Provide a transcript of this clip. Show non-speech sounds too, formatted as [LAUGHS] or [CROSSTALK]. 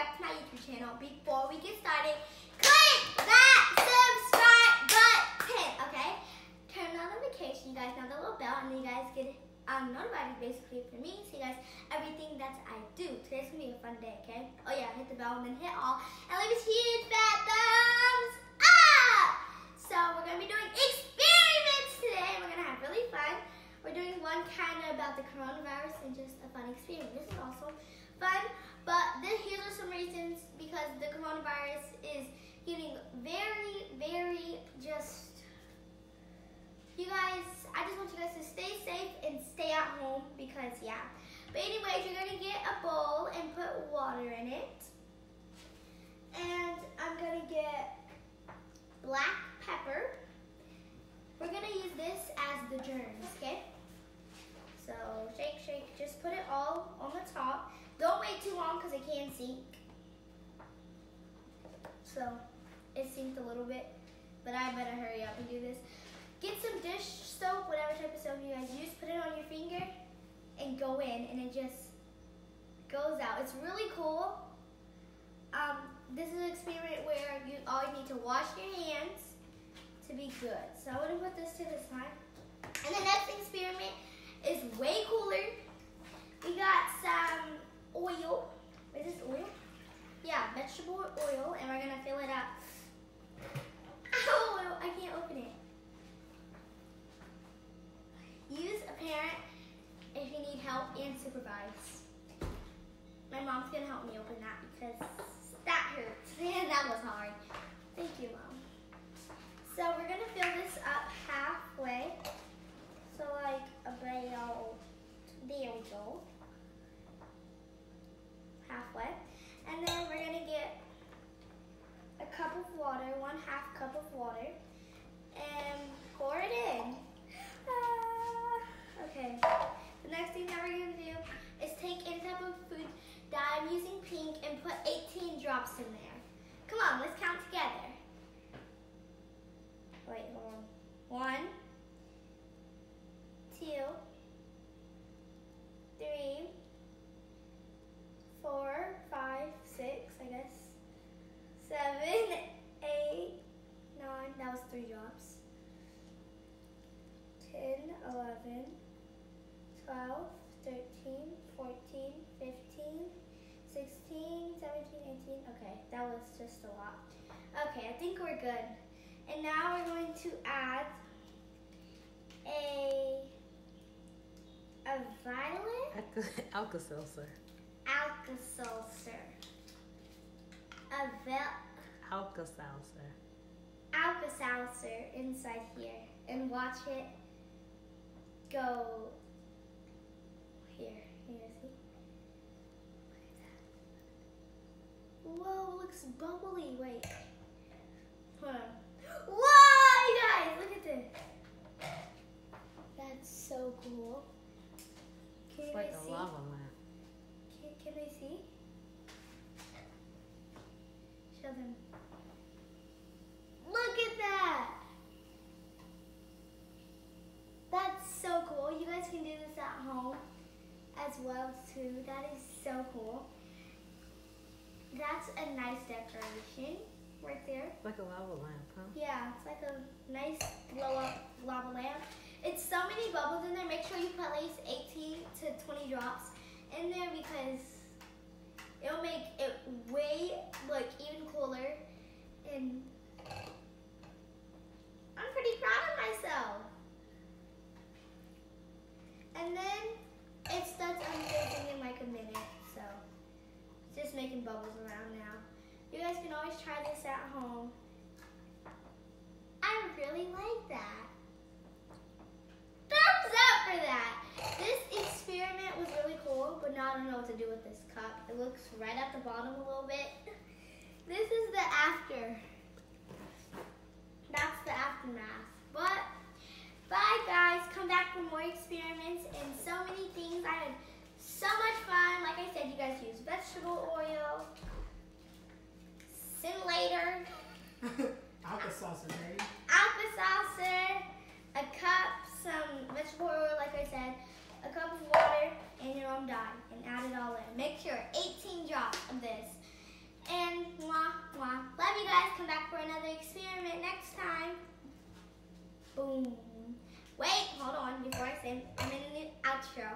back to my YouTube channel. Before we get started, click that subscribe button, okay? Turn on notification, you guys know the little bell, and you guys get um, notified basically for me, so you guys everything that I do. Today's gonna be a fun day, okay? Oh yeah, hit the bell and then hit all, and leave a huge fat thumbs up. So we're gonna be doing experiments today. We're gonna have really fun. We're doing one kind of about the coronavirus and just a fun experiment. This is also fun, but then here's are some reasons because the coronavirus is getting very, very just. You guys, I just want you guys to stay safe and because yeah. But anyways, you're gonna get a bowl and put water in it, and I'm gonna get black pepper. We're gonna use this as the germs, okay? So shake, shake, just put it all on the top. Don't wait too long because it can sink. So it sinked a little bit, but I better hurry up and do this. Get some dish soap, whatever type of soap you guys use, put it on your finger and go in and it just goes out. It's really cool. Um, this is an experiment where you always need to wash your hands to be good. So I'm gonna put this to the side. And the next experiment is way cooler. We got some oil. Is this oil? Yeah, vegetable oil, and we're gonna fill it up. Ow, I can't open it. Use a parent if you need help and supervise. My mom's gonna help me open that because that hurts. [LAUGHS] And that was hard. Thank you, mom. So we're gonna fill this up halfway. So like about there we. Halfway. And then we're gonna get a cup of water, one half cup of water, and put 18 drops in there. Come on, let's count together. Wait, hold on. One, two, three, four, five, six, I guess, seven, eight, nine, that was three drops, 10, 11, 12, 13, 14, 15, 16, 17, 18, okay, that was just a lot. Okay, I think we're good. And now we're going to add a a violet Alka-Seltzer. Alka-Seltzer. A vel Alka-Seltzer. Alka-Seltzer inside here. And watch it go here. Here, see? Look at that. Whoa, looks bubbly. Wait. Hold on. Whoa, you guys, look at this. That's so cool. Can It's you like guys see? lava lamp. Can, can they see? Show them. Look at that! That's so cool. You guys can do this at home as well too. That is so cool. That's a nice decoration right there. Like a lava lamp, huh? Yeah, it's like a nice blow up lava lamp. It's so many bubbles in there. Make sure you put at least 18 to 20 drops in there because it'll make it way like even cooler. And I'm pretty proud of myself. And then it starts unfolding in like a minute, so just making bubbles around now. You guys can always try this at home. I really like that. Thumbs up for that. This experiment was really cool, but now I don't know what to do with this cup. It looks right at the bottom a little bit. This is the after. That's the aftermath. But bye guys. Come back for more experiments and so many things. I so much fun. Like I said, you guys use vegetable oil. Sin later. [LAUGHS] Alka-Seltzer, baby. Alka-Seltzer, a cup, some vegetable oil, like I said, a cup of water, and your own dye, and add it all in. Make sure 18 drops of this. And mwah, mwah. Love you guys. Come back for another experiment next time. Boom. Wait, hold on. Before I say I'm in the outro.